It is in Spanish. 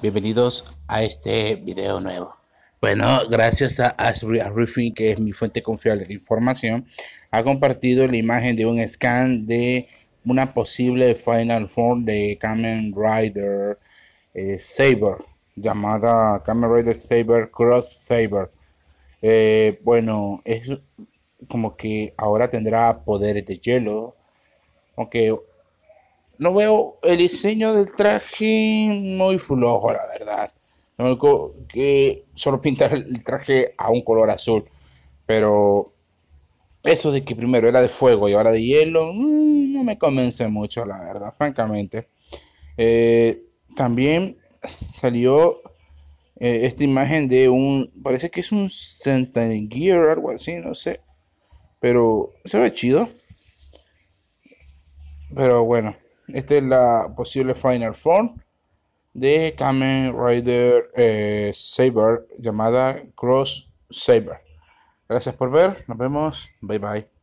Bienvenidos a este video nuevo. Bueno, gracias a Asbury Roofing, que es mi fuente confiable de información, ha compartido la imagen de un scan de una posible Final Form de Kamen Rider eh, Saber, llamada Kamen Rider Saber Cross Saber. Eh, bueno, es como que ahora tendrá poderes de hielo, aunque no veo el diseño del traje muy flojo, la verdad. No que solo pintar el traje a un color azul. Pero eso de que primero era de fuego y ahora de hielo, mm, no me convence mucho, la verdad, francamente. Eh, también salió eh, esta imagen de un, parece que es un Sentinel Gear, algo así, no sé. Pero se ve chido. Pero bueno. Esta es la posible Final Form de Kamen Rider eh, Saber llamada Cross Saber. Gracias por ver. Nos vemos. Bye bye.